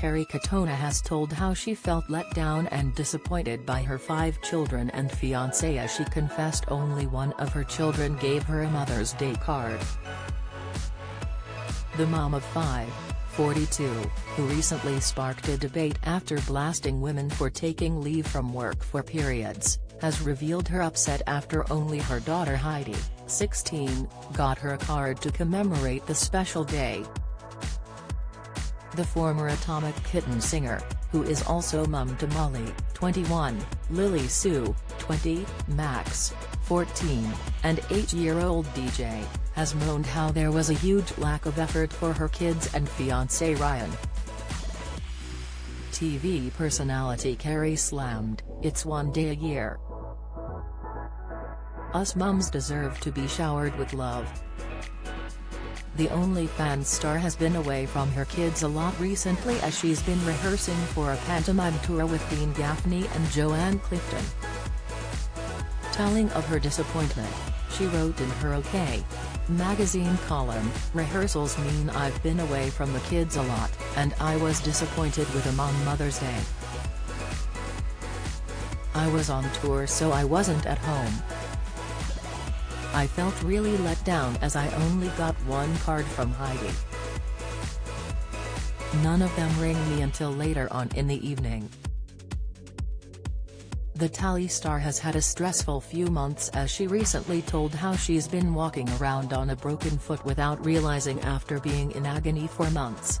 Kerry Katona has told how she felt let down and disappointed by her five children and fiancé as she confessed only one of her children gave her a Mother's Day card. The mom of five, 42, who recently sparked a debate after blasting women for taking leave from work for periods, has revealed her upset after only her daughter Heidi, 16, got her a card to commemorate the special day. The former Atomic Kitten hmm. singer, who is also mum to Molly, 21, Lily Sue, 20, Max, 14, and 8-year-old DJ, has moaned how there was a huge lack of effort for her kids and fiancé Ryan. TV personality Kerry slammed, it's one day a year. Us mums deserve to be showered with love. The OnlyFans star has been away from her kids a lot recently as she's been rehearsing for a pantomime tour with Dean Gaffney and Joanne Clifton. Telling of her disappointment, she wrote in her OK! magazine column, rehearsals mean I've been away from the kids a lot, and I was disappointed with them on Mother's Day. I was on tour so I wasn't at home. I felt really let down as I only got one card from Heidi. None of them rang me until later on in the evening. The Tally star has had a stressful few months as she recently told how she's been walking around on a broken foot without realizing after being in agony for months.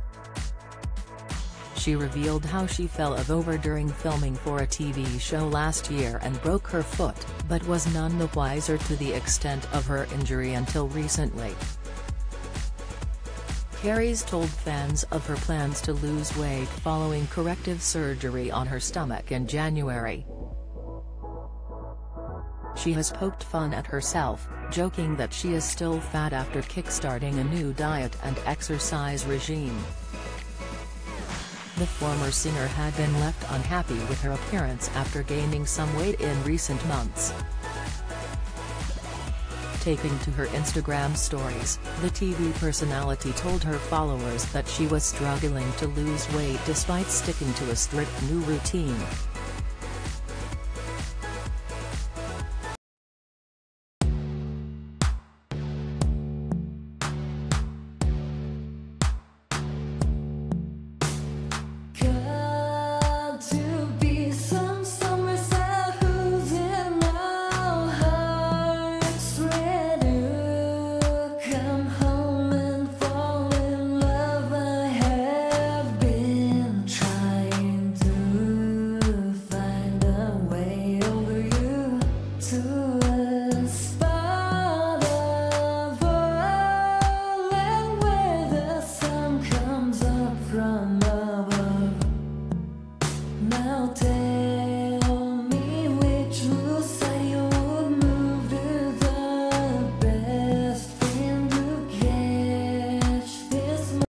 She revealed how she fell over during filming for a TV show last year and broke her foot, but was none the wiser to the extent of her injury until recently. Kerry's told fans of her plans to lose weight following corrective surgery on her stomach in January. She has poked fun at herself, joking that she is still fat after kickstarting a new diet and exercise regime. The former singer had been left unhappy with her appearance after gaining some weight in recent months. Taking to her Instagram stories, the TV personality told her followers that she was struggling to lose weight despite sticking to a strict new routine. love.